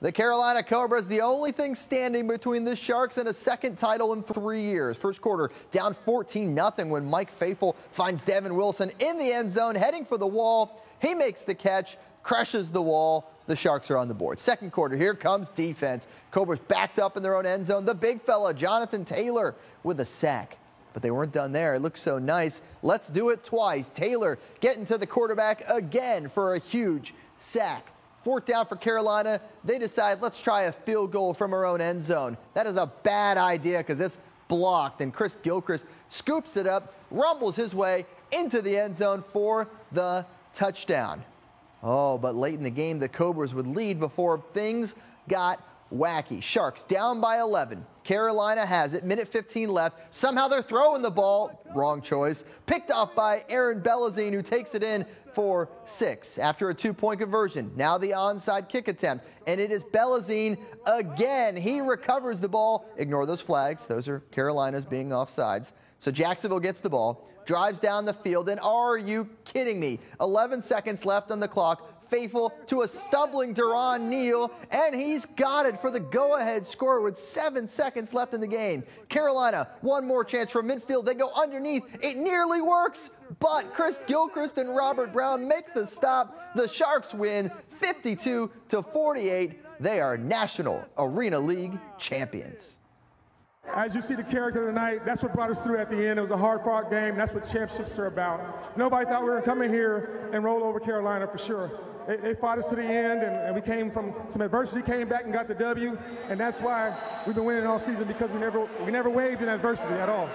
The Carolina Cobras, the only thing standing between the Sharks and a second title in three years. First quarter down 14 0 when Mike Faithful finds Devin Wilson in the end zone, heading for the wall. He makes the catch, crushes the wall. The Sharks are on the board. Second quarter, here comes defense. Cobras backed up in their own end zone. The big fella, Jonathan Taylor, with a sack. But they weren't done there. It looks so nice. Let's do it twice. Taylor getting to the quarterback again for a huge sack. Fourth down for Carolina. They decide, let's try a field goal from our own end zone. That is a bad idea because it's blocked. And Chris Gilchrist scoops it up, rumbles his way into the end zone for the touchdown. Oh, but late in the game, the Cobras would lead before things got wacky. Sharks down by 11. Carolina has it. Minute 15 left. Somehow they're throwing the ball. Wrong choice. Picked off by Aaron Bellazine, who takes it in for six after a two point conversion. Now the onside kick attempt. And it is Bellazine again. He recovers the ball. Ignore those flags. Those are Carolina's being offsides. So Jacksonville gets the ball, drives down the field, and are you kidding me? 11 seconds left on the clock faithful to a stumbling Durron Neal, and he's got it for the go-ahead score with seven seconds left in the game. Carolina, one more chance from midfield. They go underneath. It nearly works, but Chris Gilchrist and Robert Brown make the stop. The Sharks win 52 to 48. They are National Arena League champions. As you see the character tonight, that's what brought us through at the end. It was a hard-fought game. That's what championships are about. Nobody thought we were in here and roll over Carolina for sure they, they fought us to the end, and, and, we came from some adversity, came back and got the W, and that's why we've been winning all season because we never we never waved in adversity at all.